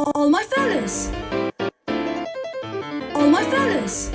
All my fellas. All my fellas.